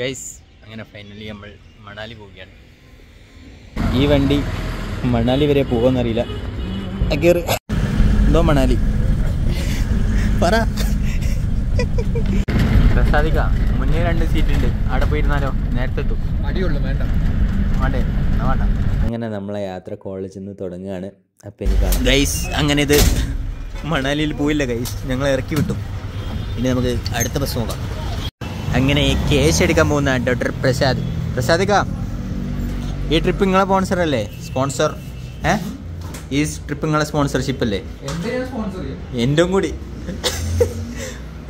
Guys അങ്ങനെ finally നമ്മൾ മണാലി പോവുകയാണ്. ഈ വണ്ടി മണാലി വരെ പോകുമെന്നറിയില്ല കയറി എന്തോ മണാലി. പറ. പ്രസാദിക്ക മുന്നേ രണ്ട് സീറ്റ് ഉണ്ട്. അവിടെ പോയിരുന്നാലോ? നേരത്തെ എത്തും അടിയുള്ളൂ വേണ്ട? വേണ്ടേ വേണ്ട. അങ്ങനെ നമ്മളെ യാത്ര കോളേജിൽ നിന്ന് തുടങ്ങുകയാണ്. അപ്പം എനിക്ക് ഗൈസ് അങ്ങനെ ഇത് മണാലിയിൽ പോയില്ല ഗൈസ് ഞങ്ങൾ ഇറക്കി വിട്ടു. ഇനി നമുക്ക് അടുത്ത ബസ് നോക്കാം. അങ്ങനെ കേസ് എടുക്കാൻ പോകുന്ന ഡോക്ടർ പ്രസാദ്. പ്രസാദിക്ക ഈ ട്രിപ്പ് നിങ്ങളെ സ്പോൺസർ അല്ലേ? സ്പോൺസർ ഏ? ഈ ട്രിപ്പ് നിങ്ങളെ സ്പോൺസർഷിപ്പ് അല്ലേ? എന്റെ കൂടി.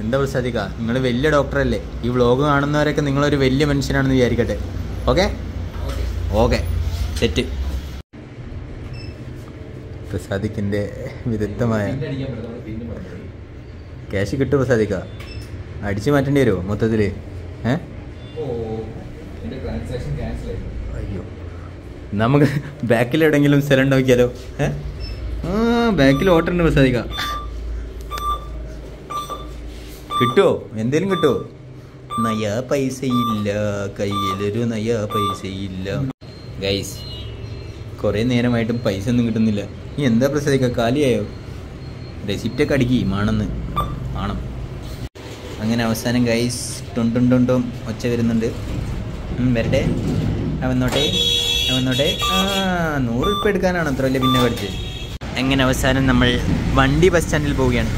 എന്താ പ്രസാദിക്ക? നിങ്ങൾ വലിയ ഡോക്ടറല്ലേ ഈ വ്ളോഗ് കാണുന്നവരൊക്കെ നിങ്ങളൊരു വലിയ മനുഷ്യനാണെന്ന് വിചാരിക്കട്ടെ. ഓക്കെ ഓക്കെ സെറ്റ് പ്രസാദിക്കിന്റെ വിദഗ്ധമായ ക്യാഷ് കിട്ടും പ്രസാദിക്ക. അടിച്ചു മാറ്റേണ്ടി വരുമോ മൊത്തത്തിൽ ഏ? ആയി. അയ്യോ. നമുക്ക് ബാക്കിൽ എവിടെയെങ്കിലും സ്ഥലം നോക്കിയാലോ ഏ? ആ ബാക്കിൽ ഓട്ടം ഉണ്ട് പ്രസാദിക്ക. കിട്ടുമോ എന്തേലും കിട്ടുമോ പൈസ പൈസയില്ല. കയ്യിലൊരു നയാ പൈസയില്ല. ഗൈസ് കുറേ നേരമായിട്ടും പൈസ ഒന്നും കിട്ടുന്നില്ല. നീ എന്താ പ്രസാദിക്ക? കാലിയായോ? റെസിപ്റ്റൊക്കെ അടിക്കി മാണെന്ന്. മാണം. അങ്ങനെ അവസാനം ഗൈസ് ടൊണ്ടും ടൊണ്ടും ഒച്ച വരുന്നുണ്ട്. വരട്ടെ. അവന്നോട്ടെ അവന്നോട്ടെ ആ നൂറ് ഉറുപ്പ് എടുക്കാനാണ് അത്ര വലിയ പിന്നെ പഠിച്ചത്. അങ്ങനെ അവസാനം നമ്മൾ വണ്ടി ബസ് സ്റ്റാൻഡിൽ പോവുകയാണ്.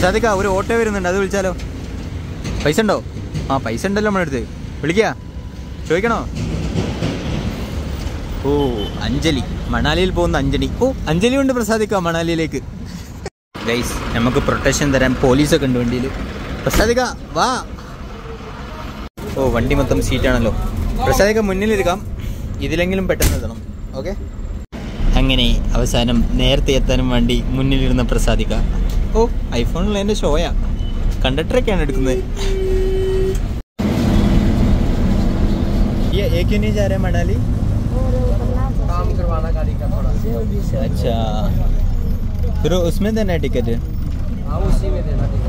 സാധിക്ക ഒരു ഓട്ടോ വരുന്നുണ്ട് അത് വിളിച്ചാലോ? പൈസ ഉണ്ടോ? ആ പൈസ ഉണ്ടല്ലോ നമ്മളെടുത്ത് വിളിക്കുക ചോദിക്കണോ? ഓ അഞ്ജലി. മണാലിയിൽ പോകുന്ന അഞ്ജലി. ഓ അഞ്ജലി ഉണ്ട് പ്രസാദിക്ക മണാലിയിലേക്ക്. ഗൈസ് നമുക്ക് പ്രൊട്ടക്ഷൻ തരാൻ പോലീസൊക്കെ ഉണ്ട് വണ്ടിയിൽ പ്രസാദിക്ക വാ ഓ വണ്ടി മൊത്തം സീറ്റാണല്ലോ പ്രസാദിക്ക മുന്നിലിരിക്കാം ഇതിലെങ്കിലും പെട്ടെന്ന് എത്തണം ഓക്കെ അങ്ങനെ അവസാനം നേരത്തെ എത്താനും വേണ്ടി മുന്നിലിരുന്ന പ്രസാദിക്ക ഓ ഐഫോണിൽ എൻ്റെ ഷോയാ കണ്ടക്ടറൊക്കെയാണ് എടുക്കുന്നത് ये एक ही नहीं जा रहे मनाली काम करवाना गाड़ी का थोड़ा अच्छा फिर उसमें देना है टिकट हाँ उसी में देना टिकट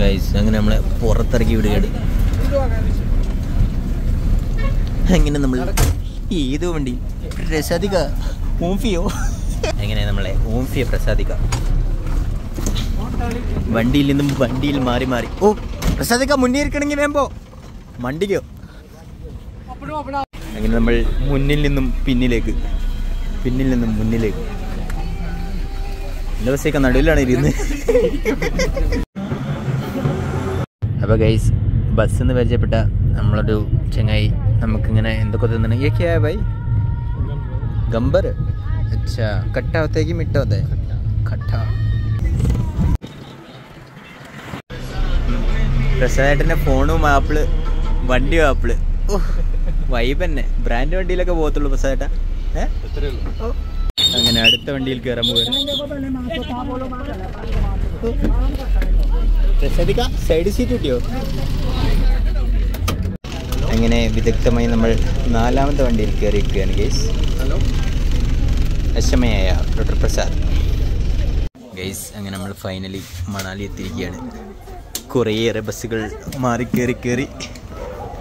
ഗൈസ് അങ്ങനെ നമ്മളെ പുറത്തിറക്കി വിടുകയാണ്. അങ്ങനെ നമ്മൾ ഏതോ വണ്ടി? പ്രസാദിക ഓംഫിയോ എങ്ങനെ നമ്മളെ ഓംഫിയോ പ്രസാദിക വണ്ടിയിൽ നിന്നും വണ്ടിയിൽ മാറി മാറി. ഓ പ്രസാദിക മുന്നിൽ ഇരിക്കണമെങ്കിൽ വേമ്പോ വണ്ടിക്കോ അങ്ങനെ നമ്മൾ മുന്നിൽ നിന്നും പിന്നിലേക്ക് പിന്നിൽ നിന്നും മുന്നിലേക്ക്. ദിവസമൊക്കെ നടുവിലാണ് ഇരുന്ന്. അപ്പോൾ ഗൈസ് ബസ് എന്ന് പരിചയപ്പെട്ട നമ്മളൊരു ചങ്ങായി നമുക്കിങ്ങനെ എന്തൊക്കെ തന്നെ ये क्या है भाई गंबर अच्छा खट्टा होता है कि मीठा होता है खट्टा പ്രസാദേട്ടൻ്റെ ഫോണും ആപ്പിള് വണ്ടിയും ആപ്പിള് ഓ വൈബ് തന്നെ ബ്രാൻഡ് വണ്ടിയിലൊക്കെ പോകത്തുള്ളൂ പ്രസാദേട്ട ഏ ഓ. അങ്ങനെ അടുത്ത വണ്ടിയിൽ കയറാൻ പോവുകയാണ് സൈഡ് സീറ്റ് കിട്ടിയോ അങ്ങനെ വിദഗ്ധമായി നമ്മൾ നാലാമത്തെ വണ്ടിയിൽ കയറിയിരിക്കുകയാണ് ഗെയ്സ് അശമയായ ഡോക്ടർ പ്രസാദ്. ഗെയ്സ് അങ്ങനെ നമ്മൾ ഫൈനലി മണാലി എത്തിയിരിക്കുകയാണ്. കുറേയേറെ ബസ്സുകൾ മാറി കയറി കയറി.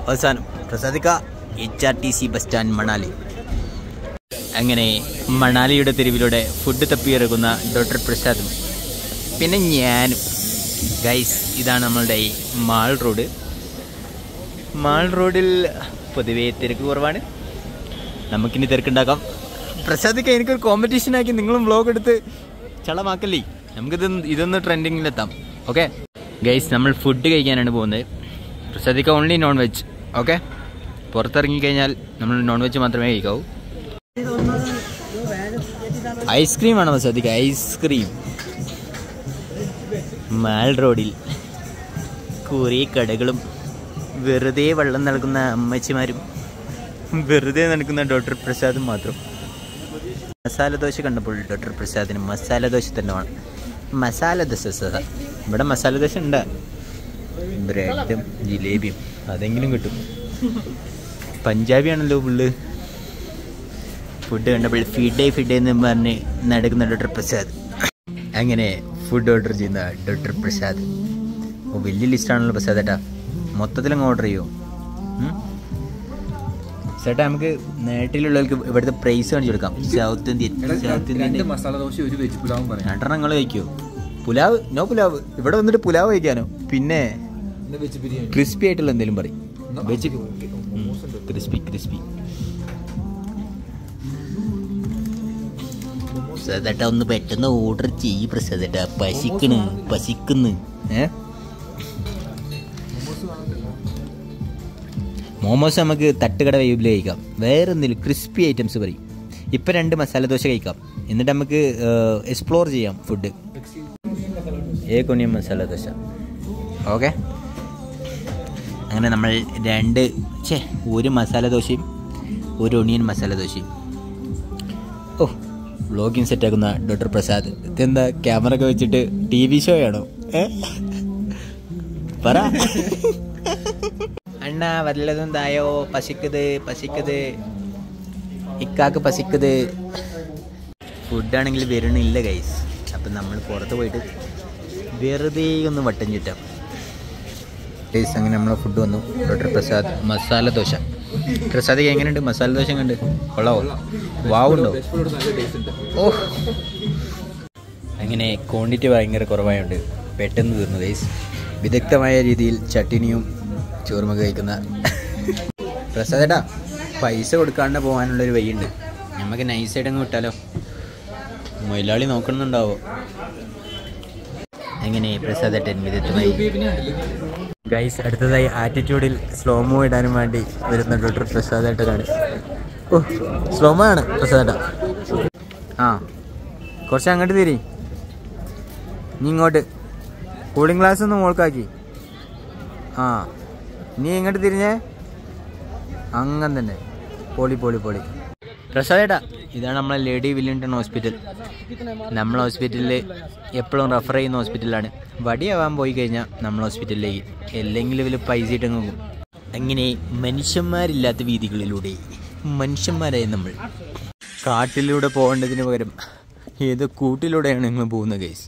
അവസാനം പ്രസാദിക്ക H R T C bus stand Manali. അങ്ങനെ മണാലിയുടെ തെരുവിലൂടെ ഫുഡ് തപ്പിയിറങ്ങുന്ന ഡോക്ടർ പ്രസാദും പിന്നെ ഞാനും. ഗൈസ് ഇതാണ് നമ്മളുടെ ഈ മാൾ റോഡ്. മാൾ റോഡിൽ പൊതുവേ തിരക്ക് കുറവാണ്. നമുക്കിനി തിരക്കുണ്ടാക്കാം. പ്രസാദിക്ക എനിക്കൊരു കോമ്പറ്റീഷനാക്കി നിങ്ങളും വ്ലോഗ് എടുത്ത് ചളമാക്കല്ലേ? നമുക്കിത് ഇതൊന്ന് ട്രെൻഡിങ്ങിലെത്താം ഓക്കെ ഗൈസ് നമ്മൾ ഫുഡ് കഴിക്കാനാണ് പോകുന്നത്. പ്രസാദിക്ക ഓൺലി നോൺ വെജ് ഓക്കെ പുറത്തിറങ്ങി കഴിഞ്ഞാൽ നമ്മൾ നോൺ വെജ് മാത്രമേ കഴിക്കാവൂ. ഐസ്ക്രീം ആണോ പ്രസാദിക്ക? ഐസ്ക്രീം മാൾ റോഡിൽ കുറേ കടകളും വെറുതെ വെള്ളം നൽകുന്ന അമ്മച്ചിമാരും വെറുതെ നൽകുന്ന ഡോക്ടർ പ്രസാദും മാത്രം. മസാല ദോശ കണ്ടപ്പോൾ ഡോക്ടർ പ്രസാദിന് മസാല ദോശ തന്നെ വേണം. മസാല ദോശ സഹ ഇവിടെ മസാല ദോശ ഉണ്ട്. ബ്രെഡും ജിലേബിയും അതെങ്കിലും കിട്ടും. പഞ്ചാബി ആണല്ലോ പുള്ള് ഫുഡ് കണ്ടപ്പോൾ ഫിഡേ ഫിഡേ എന്ന് പറഞ്ഞ് നടക്കുന്ന ഡോക്ടർ പ്രസാദ്. അങ്ങനെ ഫുഡ് ഓർഡർ ചെയ്യുന്ന ഡോക്ടർ പ്രസാദ്. ഓ വലിയ ലിസ്റ്റാണല്ലോ പ്രസാദ് ഏട്ടാ. മൊത്തത്തിൽ അങ്ങ് ഓർഡർ ചെയ്യുമോ ചേട്ടാ നമുക്ക് നാട്ടിലുള്ളവർക്ക് ഇവിടുത്തെ പ്രൈസ് കാണിച്ചു കൊടുക്കാം. South Indian South Indian masala dosa ഒരു വെജ് പുലാവും പറയാം. രണ്ടെണ്ണം നിങ്ങൾ കഴിക്കുമോ പുലാവ് നോ പുലാവ്. ഇവിടെ വന്നിട്ട് പുലാവ് കഴിക്കാനോ? പിന്നെ ക്രിസ്പി ആയിട്ടുള്ള എന്തെങ്കിലും പറയും. വെജ്. ക്രിസ്പി ക്രിസ്പി പ്രസാദേട്ടാ ഒന്ന് പെട്ടെന്ന് ഓർഡർ ചെയ്യ് പ്രസാദേട്ട. പശിക്കണ് പശിക്കുന്ന്. ഏ? മോമോസ് നമുക്ക് തട്ടുകട വൈബിൽ കഴിക്കാം. വേറെ എന്തെങ്കിലും ക്രിസ്പി ഐറ്റംസ് പറയും. ഇപ്പം രണ്ട് മസാല ദോശ കഴിക്കാം. എന്നിട്ട് നമുക്ക് എക്സ്പ്ലോർ ചെയ്യാം ഫുഡ് ഏ കൊണിയൻ മസാല ദോശ. ഓക്കെ? അങ്ങനെ നമ്മൾ രണ്ട് ഛേ ഒരു മസാല ദോശയും ഒരു ഒണിയൻ മസാല ദോശയും. ഓ വ്ളോഗിങ് സെറ്റാക്കുന്ന ഡോക്ടർ പ്രസാദ്. ഇതെന്താ ക്യാമറ ഒക്കെ വെച്ചിട്ട് ടി വി ഷോ ആണോ? പറ. അണ്ണ വല്ലതും തായോ പശിക്കത് പശിക്കത്. ഇക്കാക്ക് പശിക്കത്. ഫുഡാണെങ്കിൽ വരണില്ല ഗൈസ് അപ്പം നമ്മൾ പുറത്ത് പോയിട്ട് വെറുതെ ഒന്ന് വട്ടം ചുറ്റാം. ഗൈസ് അങ്ങനെ നമ്മളെ ഫുഡ് വന്നു. ഡോക്ടർ പ്രസാദ് മസാല ദോശ. പ്രസാദ് എങ്ങനെയുണ്ട്? മസാല ദോശ കണ്ട് കൊള്ളാവോ? വാവുണ്ടോ? ഓ. അങ്ങനെ ക്വാണ്ടിറ്റി ഭയങ്കര കുറവായുണ്ട് പെട്ടെന്ന് തീർന്നു ഗൈസ് വിദഗ്ധമായ രീതിയിൽ ചട്ടിനിയും ചോർമ കഴിക്കുന്ന പ്രസാദേട്ടാ പൈസ കൊടുക്കാണ്ട് പോകാനുള്ളൊരു വഴിയുണ്ട്. നമുക്ക് നൈസായിട്ട് അങ്ങ് വിട്ടാലോ? മൊയിലാളി നോക്കണമെന്നുണ്ടാവോ? എങ്ങനെ പ്രസാദേട്ടൻ വിദഗ്ധമായി ഗൈസ് അടുത്തതായി ആറ്റിറ്റ്യൂഡിൽ സ്ലോമോ ഇടാനും വേണ്ടി വരുന്ന ഡോക്ടർ പ്രസാദേട്ടനാണ് ഓ സ്ലോമോ ആണ് പ്രസാദേട്ട ആ കുറച്ച് അങ്ങോട്ട് തിരി. നീ ഇങ്ങോട്ട്. കൂളിംഗ് ഗ്ലാസ് ഒന്ന് മോൾക്കാക്കി. ആ നീ ഇങ്ങോട്ട് തിരിഞ്ഞേ? അങ്ങനെ തന്നെ. പോളി പോളി പൊളി. പ്രസാദേട്ടാ ഇതാണ് നമ്മളെ ലേഡി വില്ലിംഗ്ടൺ ഹോസ്പിറ്റൽ. നമ്മൾ ഹോസ്പിറ്റലിൽ എപ്പോഴും റെഫർ ചെയ്യുന്ന ഹോസ്പിറ്റലാണ്. വടിയാവാൻ പോയി കഴിഞ്ഞാൽ നമ്മൾ ഹോസ്പിറ്റലിലേക്ക്. അല്ലെങ്കിൽ ഇവർ പൈസ ഇട്ട് നോക്കും. അങ്ങനെ മനുഷ്യന്മാരില്ലാത്ത വീതികളിലൂടെ മനുഷ്യന്മാരായി നമ്മൾ. കാട്ടിലൂടെ പോകേണ്ടതിന് പകരം ഏത് കൂട്ടിലൂടെയാണ് നിങ്ങൾ പോകുന്നത് ഗൈസ്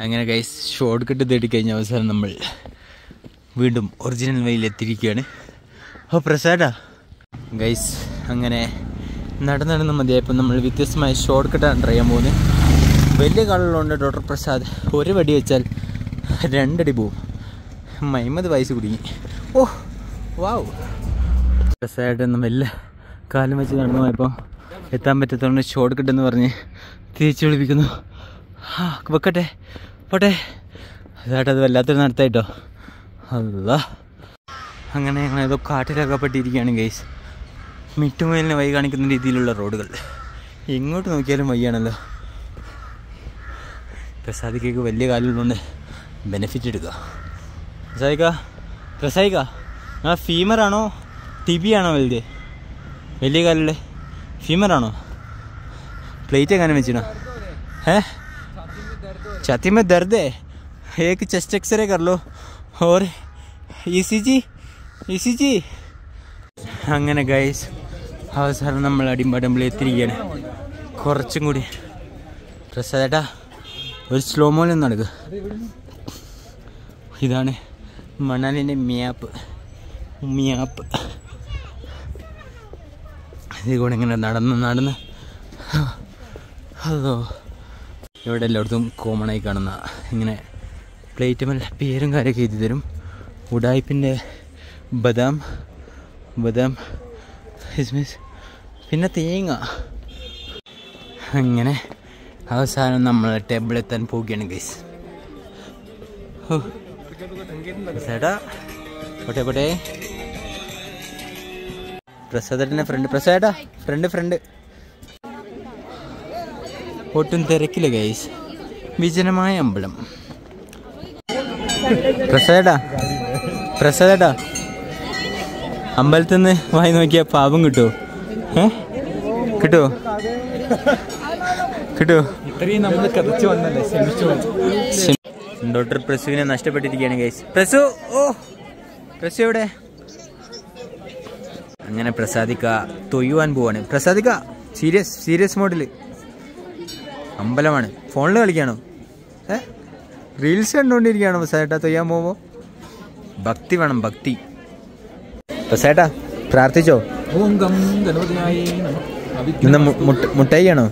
അങ്ങനെ ഗൈസ് ഷോർട്ട് കട്ട് തേടി കഴിഞ്ഞ അവസാനം നമ്മൾ വീണ്ടും ഒറിജിനൽ വഴിയിൽ എത്തിയിരിക്കുകയാണ് ഓ പ്രസാദാ. ഗൈസ് അങ്ങനെ നടന്ന് നടന്ന് മതിയായപ്പോൾ നമ്മൾ വ്യത്യസ്തമായ ഷോർട്ട് കട്ടാണ് ട്രൈ ചെയ്യാൻ പോകുന്നത്. വലിയ കളുള്ളതുകൊണ്ട് ഡോക്ടർ പ്രസാദ്. ഒരു വടി വെച്ചാൽ രണ്ടടി പോവും. മൈമത് വയസ്സ് കുടുങ്ങി. ഓ വാവ്. പ്രസാദായിട്ടൊന്നും വലിയ കാലം വെച്ച് നടന്നു പോയപ്പോൾ എത്താൻ പറ്റത്തോണ്ട് ഷോർട്ട് കട്ട് പറഞ്ഞ് തിരിച്ചു വിളിപ്പിക്കുന്നു. വെക്കട്ടെ. പോട്ടെ. അതായിട്ട് അത് വല്ലാത്തൊരു നടത്തായിട്ടോ അല്ല അങ്ങനെ ഞങ്ങൾ ഏതോ കാട്ടിലകപ്പെട്ടിരിക്കുകയാണ് ഗൈസ് മിട്ടുമുയലിനെ വഴി കാണിക്കുന്ന രീതിയിലുള്ള റോഡുകൾ എങ്ങോട്ട് നോക്കിയാലും വഴിയാണല്ലോ പ്രസാദിക്കേക്ക് വലിയ കാലുള്ളതുകൊണ്ട് ബെനിഫിറ്റ് എടുക്കുക പ്രസാദിക്ക പ്രസാദിക്ക ആ ഫീമറാണോ ടിബിയാണോ വലുത് വലിയ കാലുള്ള ഫീമറാണോ प्लेट गाने में चुना है छाती में दर्द है एक चेस्ट एक्सरे कर लो और ഇസിജി ഇസിജി അങ്ങനെ ഗൈസ് അവസാനം നമ്മൾ അടിമ്പടമ്പിൽ എത്തിയിരിക്കുകയാണ്. കുറച്ചും കൂടി പ്രസാദേട്ടാ ഒരു സ്ലോ മോലും നടക്കുക ഇതാണ് മണലിന്റെ മ്യാപ്പ് മ്യാപ്പ് ഇതിൽ കൂടെ ഇങ്ങനെ നടന്ന് നടന്ന്. അതോ ഇവിടെ എല്ലായിടത്തും കോമൺ ആയി കാണുന്ന ഇങ്ങനെ പ്ലേറ്റ് മല്ല പേരും കാര്യമൊക്കെ എഴുതി തരും. ഉടായ്പിന്റെ ബദാം ബദാം കിസ്മിസ് പിന്നെ തേങ്ങ. അങ്ങനെ അവസാനം നമ്മൾ ടേബിൾ എത്താൻ പോവുകയാണ് ഗൈസ് ചേട്ടാ പോട്ടെ പോട്ടെ. ഫ്രണ്ട് പ്രസാദേട്ടാ ഫ്രണ്ട് ഫ്രണ്ട് ഒട്ടും തിരക്കില്ല ഗൈസ് വിജനമായ അമ്പലം. പ്രസാദേട്ടാ. പ്രസാദേട്ടാ. അമ്പലത്തിൽ നിന്ന് വായി നോക്കിയാൽ പാപം കിട്ടുമോ ഏ? കിട്ടുമോ കിട്ടുമോ ഇത്രയും നമ്മൾ കഥച്ചു വന്നല്ലേ? ശ്രമിച്ചു ഡോക്ടർ പ്രസുവിനെ നഷ്ടപ്പെട്ടിരിക്കുകയാണ് ഗൈസ് പ്രസു ഓ പ്രസു എവിടെ? അങ്ങനെ പ്രസാദിക്ക തൊയ്യുവാൻ പോവാണ്. പ്രസാദിക്ക സീരിയസ് സീരിയസ് മോഡിൽ അമ്പലമാണ്. ഫോണിൽ കളിക്കാണോ? ഏ? റീൽസ് കണ്ടുകൊണ്ടിരിക്കുകയാണോ പ്രസാദേട്ടാ? തൊയ്യാൻ പോകുമ്പോൾ ഭക്തി വേണം ഭക്തി. പ്രസാദേട്ടാ പ്രാർത്ഥിച്ചോ? ഓം ഗം ഗണപതിയായി ഇന്ന് മുട്ടായിയാണോ?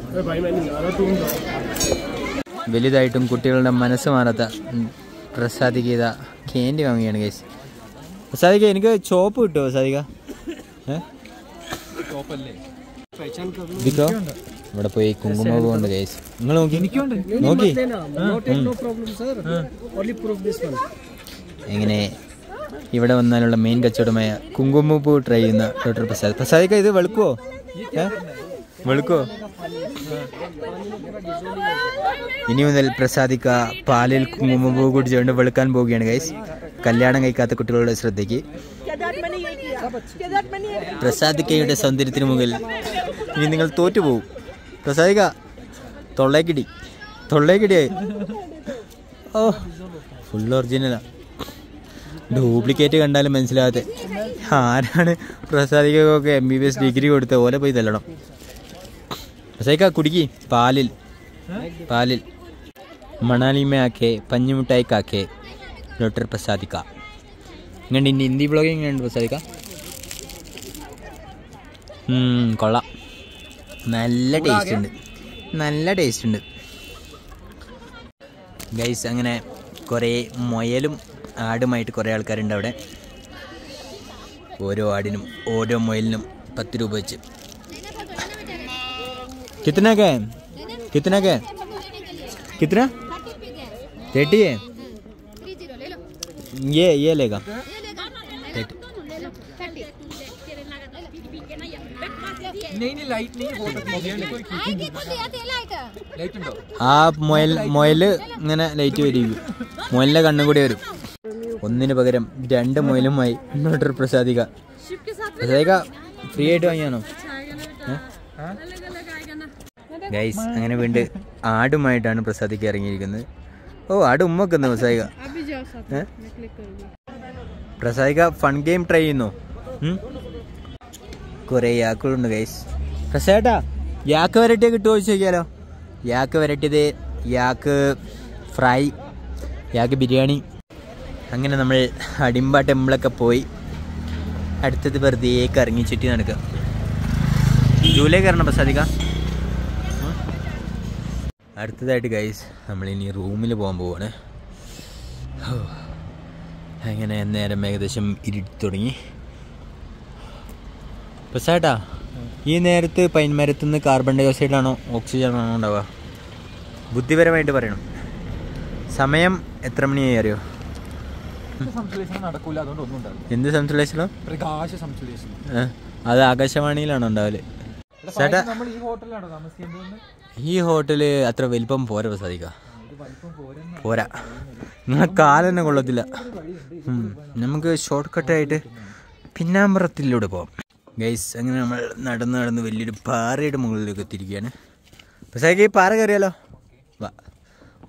വലുതായിട്ടും കുട്ടികളുടെ മനസ്സ് മാറാത്ത പ്രസാദിക്ക് പ്രസാദിക കേന്ദ്ര വാങ്ങുകയാണ് കേസ് പ്രസാദിക എനിക്ക് ചോപ്പ് കിട്ടുമോ പ്രസാദിക ഇതിക്കോ ഇവിടെ പോയി കുങ്കുമവും ഉണ്ട് കേസ് നിങ്ങൾ നോക്കി. നോക്കി. എങ്ങനെ ഇവിടെ വന്നാലുള്ള മെയിൻ കച്ചവടമായ കുങ്കുമപ്പൂ ട്രൈ ചെയ്യുന്ന ഡോക്ടർ പ്രസാദ്. പ്രസാദിക്ക ഇത് വെളുക്കുവോ? വെളുക്കുവോ? ഇനി മുതൽ പ്രസാദിക്ക പാലിൽ കുങ്കുമപ്പൂ കുടിച്ചുകൊണ്ട് വെളുക്കാൻ പോവുകയാണ് ഗൈസ് കല്യാണം കഴിക്കാത്ത കുട്ടികളുടെ ശ്രദ്ധയ്ക്ക്. പ്രസാദിക്കയുടെ സൗന്ദര്യത്തിന് മുകളിൽ ഇനി നിങ്ങൾ തോറ്റുപോകും. പ്രസാദിക തൊള്ളേക്കിടി. തൊള്ളേക്കിടിയായി. ഓ ഫുൾ ഒറിജിനലാ ഡ്യൂപ്ലിക്കേറ്റ് കണ്ടാലും മനസ്സിലാകാതെ ആരാണ് പ്രസാദിക്കൊക്കെ M B B S degree കൊടുത്ത ഓലെ പോയി തല്ലണം? പ്രസാദിക്ക കുടിക്കി. പാലിൽ. പാലിൽ. മണാലിമയാക്കെ മേ ആക്കെ പഞ്ഞുമിഠായി കാക്കെ ഡോക്ടർ പ്രസാദിക്ക. ഇങ്ങനെ ഇനി ഹിന്ദി ബ്ലോഗിങ് എങ്ങനെയുണ്ട് പ്രസാദിക്ക. കൊള്ളാം. നല്ല ടേസ്റ്റ് ഉണ്ട്. നല്ല ടേസ്റ്റ് ഉണ്ട്. ഗൈസ് അങ്ങനെ കുറേ മുയലും ആടുമായിട്ട് കുറേ ആൾക്കാരുണ്ട് അവിടെ ഓരോ ആടിനും ഓരോ മുയലിനും പത്ത് രൂപ വെച്ച് കിത്തനൊക്കെ കിത്തനൊക്കെ कितना थर्टी है ये ये लेगा नहीं नहीं लाइट नहीं लाइट ഉണ്ടോ ആ മുയൽ മുയൽ ഇങ്ങനെ ലൈറ്റ് വരും മുയലിന്റെ കണ്ണും കൂടി വരും ഒന്നിന് പകരം രണ്ട് മുയലുമായി ഡോക്ടർ പ്രസാദിക. പ്രസാദിക ഫ്രീ ആയിട്ട് വാങ്ങിയാണോ? ഗൈസ് അങ്ങനെ വീണ്ട് ആടുമായിട്ടാണ് പ്രസാദിക്ക് ഇറങ്ങിയിരിക്കുന്നത്. ഓ ആട് ഉമ്മക്കുന്നു പ്രസാദിക? പ്രസാദിക ഫൺ ഗെയിം ട്രൈ ചെയ്യുന്നു. കുറേ യാക്കുകളുണ്ട് ഗൈസ് പ്രസാദേട്ടാ യാക്ക് വരട്ടിയ കിട്ടുമോ ചോദിച്ചു നോക്കിയാലോ യാക്ക് വരട്ടിയത് യാക്ക് ഫ്രൈ യാക്ക് ബിരിയാണി. അങ്ങനെ നമ്മൾ അടിമ്പ ടെമ്പിളൊക്കെ പോയി അടുത്തത് വെറുതെ കറങ്ങി ചുറ്റി നടക്കുക. ജൂലൈ കയറണം അധികം. അടുത്തതായിട്ട് ഗൈസ് നമ്മളിനി റൂമിൽ പോകാൻ പോവാണ്. അങ്ങനെ നേരം ഏകദേശം ഇരുട്ടി തുടങ്ങി. പ്രസാട്ടാ ഈ നേരത്ത് പൈൻമരത്തു നിന്ന് കാർബൺ ഡൈ ഓക്സിജൻ ആണോ ഉണ്ടാവുക? ബുദ്ധിപരമായിട്ട് പറയണം. സമയം എത്ര മണിയായി അറിയോ? സംശ്ലേഷണം നടക്കൂല അതുകൊണ്ട് ഒന്നും ഉണ്ടാവില്ല. എന്ത് സംശ്ലേഷണം? പ്രകാശ സംശ്ലേഷണം. അത് ആകാശവാണിയിലാണോ ഉണ്ടാവൽ. ചേട്ടാ നമ്മൾ ഈ ഹോട്ടലിലാണോ താമസിക്കേണ്ടത് ഈ ഹോട്ടൽ അത്ര വലിപ്പം പോരാ വലിപ്പം പോരെ. നിങ്ങളെ കാലെന്നെ കൊള്ളത്തില്ല. നമുക്ക് ഷോർട്ട് കട്ടായിട്ട് പിന്നാമ്പറത്തിലൂടെ പോവാം. ഗൈസ് അങ്ങനെ നമ്മൾ നടന്ന് നടന്ന് വലിയൊരു പാറയുടെ മുകളിലേക്ക് എത്തിയിരിക്കുകയാണ്. പ്രസാദിക്ക് ഈ പാറ കയറിയാലോ?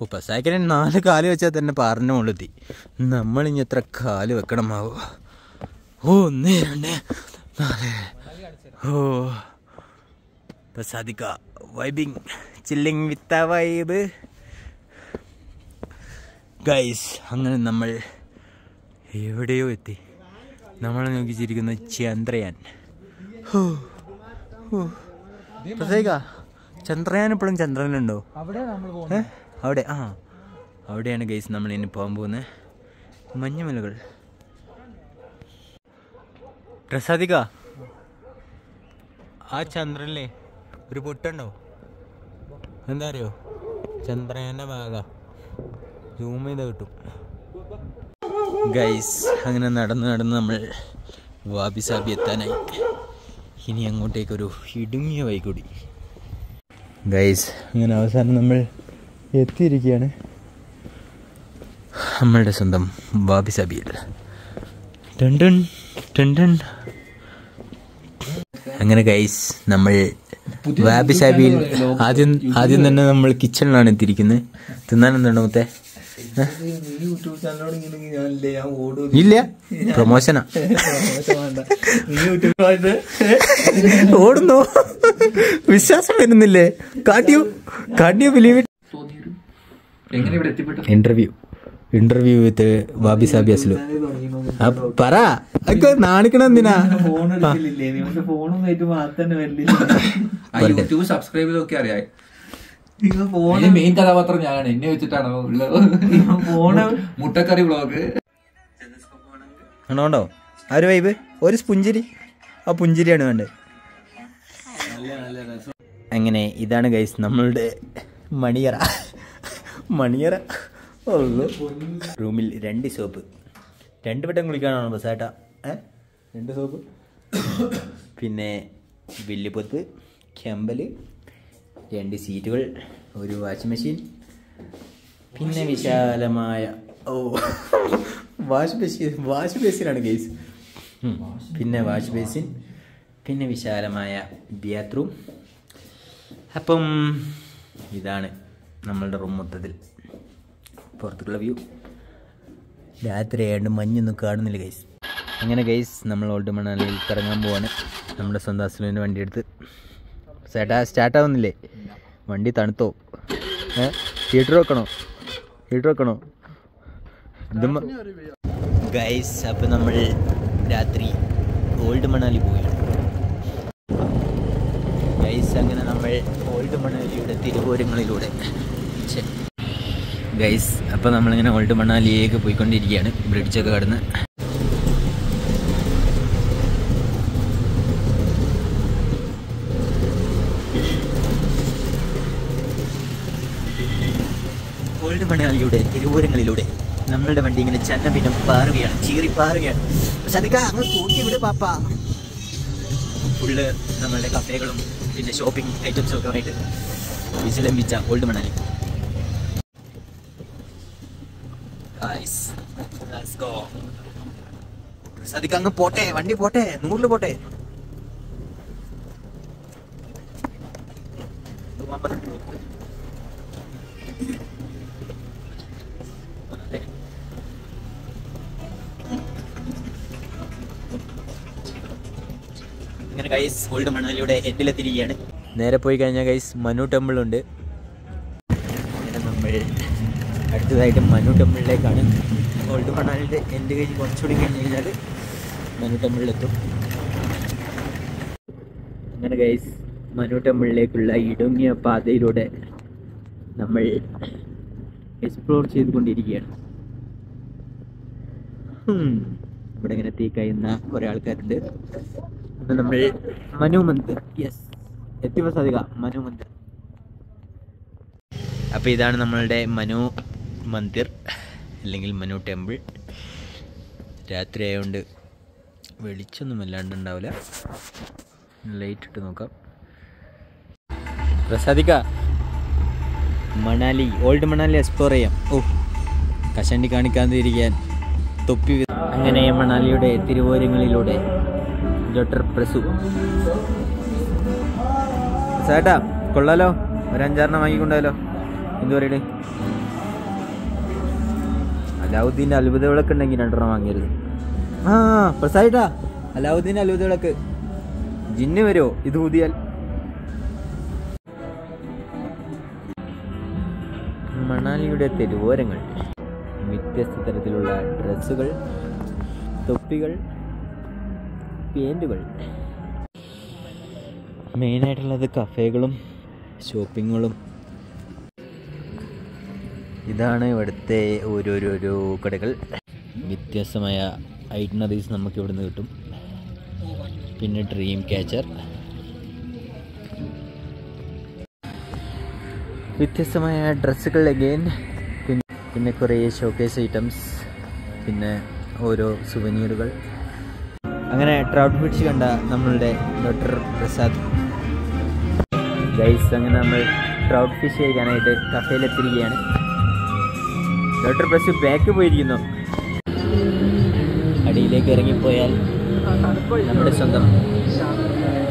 ഓ പസായ്ക്കിനെ നാല് കാൽ വെച്ചാൽ തന്നെ പാറിന്റെ മുകളിലെത്തി നമ്മളിനി എത്ര കാൽ വെക്കണമാവോ? ഓ ഒന്ന് രണ്ട് നാല്. ഓ. പസാദിക്ക vibing chilling with vibe guys അങ്ങനെ നമ്മൾ എവിടെയോ എത്തി. നമ്മളെ നോക്കിച്ചിരിക്കുന്ന ചന്ദ്രയാൻ. പ്രത്യേക. ചന്ദ്രയാൻ ഇപ്പോഴും ചന്ദ്രനുണ്ടോ ഏഹ് അവിടെ ആ. അവിടെയാണ് ഗൈസ് നമ്മൾ ഇനി പോകാൻ പോകുന്നത്. മഞ്ഞുമലകൾ. പ്രസാദിക ആ ചന്ദ്രനിലെ ഒരു പൊട്ടുണ്ടോ? എന്താ അറിയോ ചന്ദ്രയാന്റെ ഭാഗ. സൂം ചെയ്ത് കിട്ടും. ഗൈസ് അങ്ങനെ നടന്ന് നടന്ന് നമ്മൾ വാബി സാബി എത്താനായി. ഇനി അങ്ങോട്ടേക്കൊരു ഇടുങ്ങിയ വൈകൂടി ഗൈസ് അങ്ങനെ അവസാനം നമ്മൾ എത്തിയിരിക്കുകയാണ്. നമ്മളുടെ സ്വന്തം ബാബി സബിയിൽ. ടണ്ടൻ ടൺ അങ്ങനെ ഗൈസ് നമ്മൾ വാബി സാബിയിൽ ആദ്യം ആദ്യം തന്നെ നമ്മൾ കിച്ചണിലാണ് എത്തിയിരിക്കുന്നത് തിന്നാൻ എന്താണ് മുത്തേ? ഇല്ല പ്രൊമോഷനാ ഓടുന്നു. വിശ്വാസം വരുന്നില്ലേ? കാട്ടിയോ? കാട്ടിയോ believe interview interview with Wabi Sabi Aslu. പറ. അതൊക്കെ നാണിക്കണം എന്തിനാ? യൂട്യൂബ് സബ്സ്ക്രൈബ് ചെയ്തൊക്കെ അറിയാം. മെയിൻ കഥാപാത്രം ഞാനാണ്. എന്നെ വെച്ചിട്ടാണ് ഫോണ് മുട്ടക്കറി വ്ളോഗ് ആണോണ്ടോ ആ ഒരു വൈബ് ഒരു പുഞ്ചിരി. ആ പുഞ്ചിരിയാണ് വേണ്ടത്. അങ്ങനെ ഇതാണ് ഗൈസ് നമ്മളുടെ മണിയറ. മണിയറ. ഉള്ളു. റൂമിൽ രണ്ട് സോപ്പ്. രണ്ട് വട്ടം കുളിക്കാനാണോ ബസ്സാട്ടാ ഏ? രണ്ട് സോപ്പ്. പിന്നെ വില്ലുപൊത്ത് കെമ്പൽ രണ്ട് സീറ്റുകൾ ഒരു വാഷിംഗ് മെഷീൻ പിന്നെ വിശാലമായ ഓ വാഷ് മെഷീൻ വാഷ് ബേസിനാണ് ഗെയ്സ് പിന്നെ വാഷ് ബേസിൻ പിന്നെ വിശാലമായ ബാത്റൂം അപ്പം ഇതാണ് നമ്മളുടെ റൂം മൊത്തത്തിൽ. പുറത്തുള്ള വ്യൂ രാത്രി ആയതുകൊണ്ട് മഞ്ഞൊന്നും കാണുന്നില്ല ഗൈസ് അങ്ങനെ ഗൈസ് നമ്മൾ ഓൾഡ് മണാലിയിൽ കറങ്ങാൻ പോവാണ്. നമ്മുടെ സ്വന്തം അസുലിന്റെ വണ്ടി എടുത്ത്. ചേട്ടാ സ്റ്റാർട്ടാവുന്നില്ലേ വണ്ടി തണുത്തോ? ഏ? ഹീറ്റർ വെക്കണോ? ഹീറ്റർ വെക്കണോ? ഗൈസ് അപ്പോൾ നമ്മൾ രാത്രി ഓൾഡ് മണാലി പോവുകയാണ് ഗൈസ് അങ്ങനെ നമ്മൾ ഓൾഡ് മണാലിയുടെ തിരുവോരങ്ങളിലൂടെ. ഗൈസ് അപ്പോൾ നമ്മളിങ്ങനെ ഓൾഡ് മണാലിയിലേക്ക് പോയിക്കൊണ്ടിരിക്കുകയാണ്. ബ്രിഡ്ജൊക്കെ കടന്ന്. ഓൾഡ് മണാലിയുടെ തിരുവോരങ്ങളിലൂടെ നമ്മളുടെ വണ്ടി ഇങ്ങനെ ചന്നപിന്നം പാറുകയാണ് ചീറി പാറുകയാണ്. പക്ഷെ അതൊക്കെ അങ്ങ് കൂട്ടി വിട് പാപ്പ. ഫുള്ള് നമ്മളുടെ കഫേകളും പിന്നെ ഷോപ്പിംഗ് ഐറ്റംസ് ഒക്കെ ആയിട്ട് വിസിലംബിച്ച ഓൾഡ് മണാലി സദിക്ക് അങ്ങ് പോട്ടെ വണ്ടി പോട്ടെ നൂറിൽ പോട്ടെ. ഗൈസ് ഓൾഡ് മണാലിയുടെ എത്തിലെത്തിരിക്കുകയാണ് നേരെ പോയി കഴിഞ്ഞാൽ ഗൈസ് മനു ടെമ്പിൾ ഉണ്ട്. നമ്മൾ അടുത്തതായിട്ട് മനു ടെമ്പിളിലേക്കാണ് ഓൾഡ് മണാലിന്റെ എന്റെ കയ്യിൽ കുറച്ചുകൂടി കഴിഞ്ഞ് കഴിഞ്ഞാൽ മനു ടെമ്പിളിലെത്തും അങ്ങനെ ഗൈസ് മനു ടെമ്പിളിലേക്കുള്ള ഇടുങ്ങിയ പാതയിലൂടെ നമ്മൾ എക്സ്പ്ലോർ ചെയ്തുകൊണ്ടിരിക്കുകയാണ്. ഇവിടെ ഇങ്ങനെ തീ കഴിയുന്ന കുറേ ആൾക്കാരുണ്ട്. നമ്മൾ മനു മന്ദിർ. യെസ് മനു മന്ദിർ. അപ്പോൾ ഇതാണ് നമ്മളുടെ മനു മന്ദിർ അല്ലെങ്കിൽ മനു ടെമ്പിൾ. രാത്രി ആയതുകൊണ്ട് വെളിച്ചൊന്നും അല്ലാണ്ട് ഉണ്ടാവില്ല. ലൈറ്റ് ഇട്ട് നോക്കാം. പ്രസാദിക്ക മണാലി ഓൾഡ് മണാലി എക്സ്പ്ലോർ ചെയ്യാം. ഓ കശണ്ടി കാണിക്കാതിരിക്കാൻ തൊപ്പി വി- അങ്ങനെ മണാലിയുടെ തിരുവോരങ്ങളിലൂടെ ഡോക്ടർ പ്രസു ചേട്ടാ കൊള്ളാലോ. ഒരു അഞ്ചാറെണ്ണം വാങ്ങിക്കൊണ്ടാലോ. എന്ത് പറയണേ? അലാവുദ്ദീന്റെ അത്ഭുത വിളക്ക് ഉണ്ടെങ്കിൽ രണ്ടെണ്ണം വാങ്ങിയത്. ആ പ്രസായിട്ടാ അലാവുദ്ദീന്റെ അത്ഭുത വിളക്ക് ജിന്ന് വരുമോ ഇത് ഊതിയാൽ. മണാലിയുടെ തെരുവോരങ്ങൾ. വ്യത്യസ്ത തരത്തിലുള്ള ഡ്രസ്സുകൾ തൊപ്പികൾ പാന്റുകൾ മെയിനായിട്ടുള്ളത് കഫേകളും ഷോപ്പിങ്ങുകളും ഇതാണ് ഇവിടുത്തെ ഓരോരോരോ കടകൾ. വ്യത്യസ്തമായ ഐറ്റനറീസ് നമുക്ക് ഇവിടുന്ന് കിട്ടും. പിന്നെ ഡ്രീം ക്യാച്ചർ വ്യത്യസ്തമായ ഡ്രസ്സുകൾ അഗെയിൻ പിന്നെ കുറേ ഷോക്കേസ് ഐറ്റംസ് പിന്നെ ഓരോ സുവനീറുകൾ അങ്ങനെ ട്രൗട്ട് പിടിച്ച് കണ്ട നമ്മളുടെ ഡോക്ടർ പ്രസാദ്. ഗൈസ് അങ്ങനെ നമ്മൾ ട്രൗട്ട് ഫിഷ് കഴിക്കാനായിട്ട് കഫയിലെത്തിരിക്കുകയാണ് ഡോക്ടർ പ്രസ് ബാക്ക് പോയിരിക്കുന്നു. അടിയിലേക്ക് ഇറങ്ങിപ്പോയാൽ നമ്മുടെ സ്വന്തം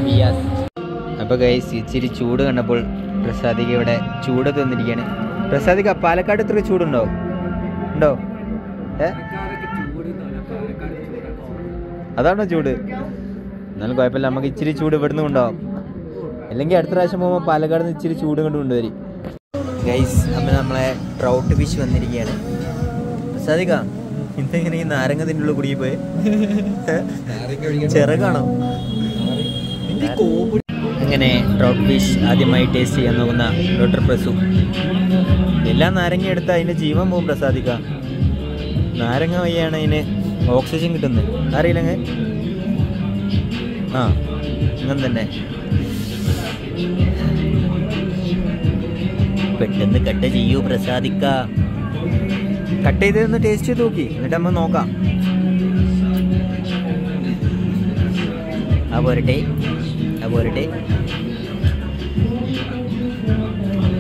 ബിയാസ് അപ്പോൾ ഗൈസ് ഇച്ചിരി ചൂട് കണ്ടപ്പോൾ പ്രസാദിക്ക് ഇവിടെ ചൂട് തന്നിരിക്കുകയാണ്. പ്രസാദിക്ക് പാലക്കാട് ഇത്ര ചൂടുണ്ടോ? ഉണ്ടോ? ഏ? അതാണോ ചൂട്. എന്നാലും കുഴപ്പമില്ല നമുക്ക് ഇച്ചിരി ചൂട് ഇവിടുന്ന് ഉണ്ടാവും അല്ലെങ്കിൽ അടുത്ത പ്രാവശ്യം പോകുമ്പോൾ പാലക്കാട് നിന്ന് ഇച്ചിരി ചൂട് കൊണ്ട് കൊണ്ടുവരും. ഗൈസ് അപ്പം നമ്മളെ ട്രൗട്ട് ഫിഷ് വന്നിരിക്കുകയാണ്. സാധിക്ക ഇന്നിങ്ങനെ ഈ നാരങ്ങ തിന്റെ ഉള്ളിൽ കുടുങ്ങി പോയി. ചിറകാണോ? അങ്ങനെ ട്രൗട്ട് ഫിഷ് ആദ്യമായി ടേസ്റ്റ് ചെയ്യാൻ നോക്കുന്ന ഡോക്ടർ പ്രസു. എല്ലാ നാരങ്ങ എടുത്താൽ അതിന്റെ ജീവൻ പോകും പ്രസാദിക്ക. നാരങ്ങ വയ്യാണ് അതിന് ഓക്സിജൻ കിട്ടുന്നത് അറിയില്ലെങ്കിൽ ആ അങ്ങനെ തന്നെ പെട്ടെന്ന് കട്ട് ചെയ്യൂ പ്രസാദിക്ക. കട്ട് ചെയ്ത് ഒന്ന് ടേസ്റ്റ് ചെയ്ത് നോക്കി. എന്നിട്ട് നമ്മൾ നോക്കാം. ആ പോരട്ടെ. ആ പോരട്ടെ.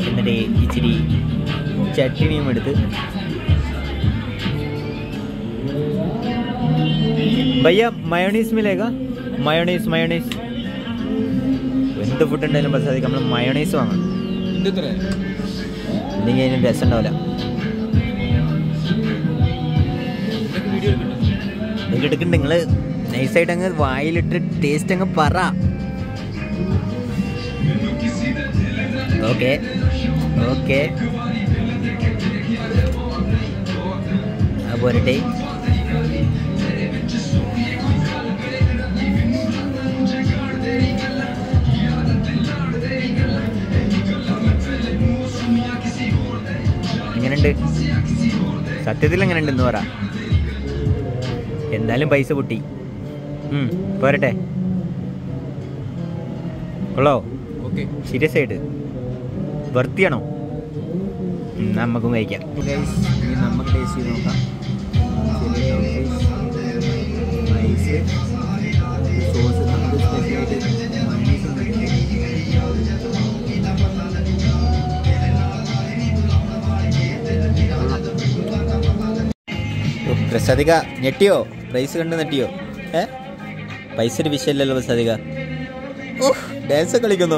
എന്നിട്ട് ഇച്ചിരി ചട്ടിനിയും എടുത്ത് ഭയ്യ मायोनीस मिलेगा? मायोनीस मायोनीस എന്ത് ഫുഡ് ഉണ്ടായാലും പ്രസാദിക്ക്. നമ്മൾ മയോണൈസ് വാങ്ങണം. ഇല്ലെങ്കിൽ അതിന് രസം ഉണ്ടാവില്ല. നിങ്ങൾ? എടുക്കണ്ട. നിങ്ങൾ നൈസായിട്ട് അങ്ങ് വായിലിട്ട് ടേസ്റ്റ് അങ്ങ് പറ. ഓക്കെ ഓക്കെ പോരട്ടെ എങ്ങനെയുണ്ട്? സത്യത്തിൽ എങ്ങനെയുണ്ടെന്ന് പറ. എന്തായാലും പൈസ പൊട്ടി. ഉം, പോരട്ടെ. ഉള്ളോ? ഓക്കേ. സീരിയസ് ആയിട്ട്. വൃത്തിയാണോ എന്നാ നമുക്കും കഴിക്കാം. നമുക്ക് ടേസ്റ്റ് ചെയ്ത് നോക്കാം. സോസ് നമുക്ക് സ്പെഷ്യലായിട്ട് പ്രസാദിക ഞെട്ടിയോ? പ്രൈസ് കണ്ട് നെട്ടിയോ ഏ? പൈസ ഒരു വിഷയമല്ലല്ലോ പ്രസാദിക ഓ ഡാൻസ് കളിക്കുന്നു.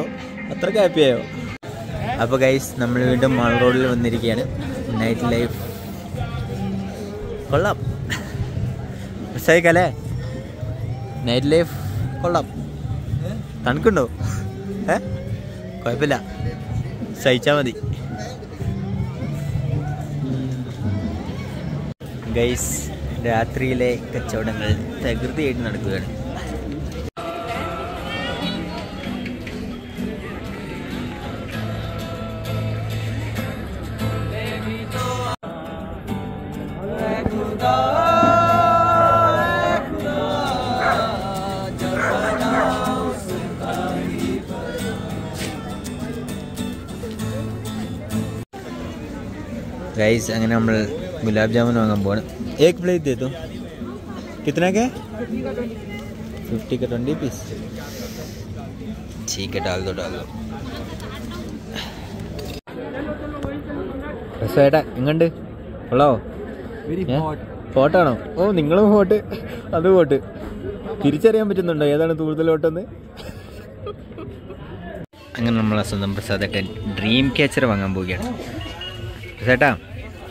അത്രയ്ക്ക് ഹാപ്പിയായോ അപ്പോൾ ഗൈസ് നമ്മൾ വീണ്ടും മാൾ റോഡിൽ വന്നിരിക്കുകയാണ്. നൈറ്റ് ലൈഫ് കൊള്ളാം. പ്രസാദിക്കല്ലേ നൈറ്റ് ലൈഫ് കൊള്ളാം. തണുക്കുണ്ടോ? ഏ? കുഴപ്പമില്ല. സഹിച്ചാൽ മതി. guys datri le kecodengal tegurdi edna dengan Guys, angin amal gulab jamun വാങ്ങാൻ പോവാണ് एक प्लेट दे दो कितना का फिफ्टी का ट्वेंटी पीस ठीक है डाल दो डाल दो രസേട്ടാ എങ്ങണ്ട് കൊള്ളോ ഫോട്ടാണോ ഓ നിങ്ങളും ഫോട്ട് അത് ഫോട്ട് തിരിച്ചറിയാൻ പറ്റുന്നുണ്ടോ ഏതാണ് കൂടുതൽ ഫോട്ടെന്ന് അങ്ങനെ നമ്മളെ സ്വന്തം പ്രസാദേട്ടൻ ഡ്രീം ക്യാച്ചർ വാങ്ങാൻ പോവുകയാണ് ചേട്ടാ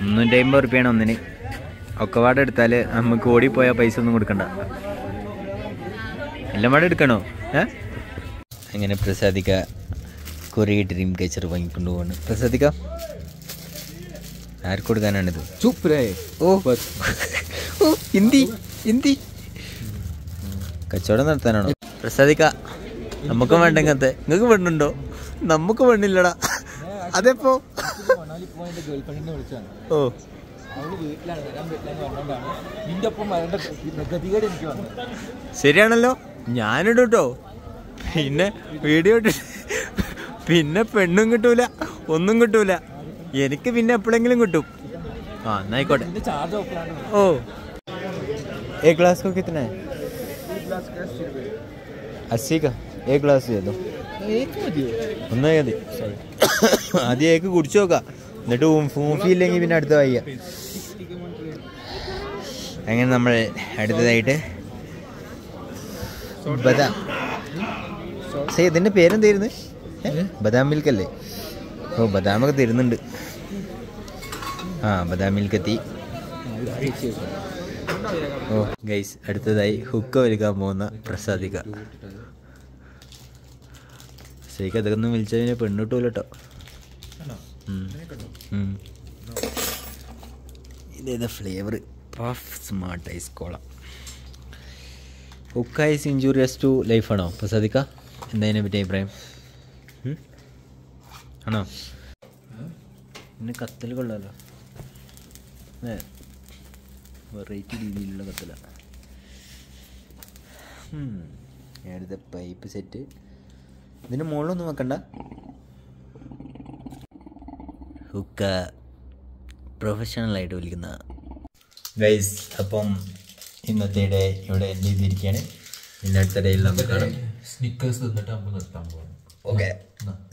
മുന്നൂറ്റി അമ്പത് റുപ്യാണ് ഒന്നിന്. ഒക്കെപാട് എടുത്താൽ നമുക്ക് പോയ പൈസ ഒന്നും കൊടുക്കണ്ട. എല്ലാം പാടെ എടുക്കണോ? ഏ? അങ്ങനെ പ്രസാദിക്ക കുറേ ഡ്രീം കേച്ചർ വാങ്ങിക്കൊണ്ട് പോവാണ്. പ്രസാദിക്ക? ആർക്ക് കൊടുക്കാനാണിത്? സൂപ്പറേ ഓ. ഹിന്ദി ഹിന്ദി കച്ചവടം നടത്താനാണോ? പ്രസാദിക്ക നമുക്കും വേണ്ടെങ്കത്തെ നിങ്ങൾക്ക് വേണ്ടുണ്ടോ നമുക്ക് വേണ്ടില്ലടാ അതെപ്പോ? മണാലി പോകാൻ എൻ്റെ ഗേൾ ഫ്രണ്ടിനെ വിളിച്ചാണ് ഓ അവള് വീട്ടിലാണ് വരാൻ പറ്റില്ലെന്ന് പറഞ്ഞുകൊണ്ടാണ് നിന്റെ ഒപ്പം വരേണ്ട ഗതികേട് എനിക്ക് വന്നു ശരിയാണല്ലോ ഞാനിടും കേട്ടോ പിന്നെ വീഡിയോ ഇട്ട് പിന്നെ പെണ്ണും കിട്ടൂല ഒന്നും കിട്ടൂല എനിക്ക് പിന്നെ എപ്പോഴെങ്കിലും കിട്ടും ആ എന്നായിക്കോട്ടെ നിന്റെ ചാർജ് ഓഫറാണ് ഓ एक ग्लास को कितना है अस्सी का एक ग्लास दे दो ഒന്നേ മതി ആദ്യം ഏക്ക് കുടിച്ചു നോക്കാം എന്നിട്ട് ഫൂഫി ഇല്ലെങ്കിൽ പിന്നെ അടുത്ത വയ്യ. അങ്ങനെ നമ്മൾ അടുത്തതായിട്ട് ബദാം. സേ ഇതിന്റെ പേരെന്തായിരുന്നു? ബദാം മിൽക്ക് അല്ലേ ഓ ബദാമൊക്കെ തരുന്നുണ്ട്. ആ ബദാം മിൽക്ക് എത്തി ഓ ഗൈസ് അടുത്തതായി ഹുക്ക വലിക്കാൻ പോകുന്ന പ്രസാദിക ശരിക്കും അതൊക്കെ ഒന്ന് വിളിച്ചതിനെ പെണ്ണിട്ടൂല കേട്ടോ ഇതേതാ flavour puff smart ice cola hookah is injurious to ലൈഫാണോ ഇപ്പോൾ സദിക്ക എന്താ അതിനെ പറ്റി അഭിപ്രായം? ആണോ? പിന്നെ കത്തൽ കൊള്ളാലോ. വെറൈറ്റി രീതിയിലുള്ള കത്തല. ഞാനിത് പൈപ്പ് സെറ്റ് ഇതിന് മുകളിലൊന്നും വെക്കണ്ട. ഹുക്ക പ്രൊഫഷണലായിട്ട് വിളിക്കുന്ന ഗൈസ് അപ്പം ഇന്നത്തെ ഡേ ഇവിടെ എൻഡ് ചെയ്തിരിക്കുകയാണ്. ഇന്ന അടുത്ത ഡേയിൽ നമുക്ക് കാണാം. സ്നിക്കേഴ്സ് തന്നിട്ട് നമുക്ക് നിർത്താൻ പോകണം okay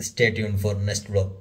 stay tune for next blog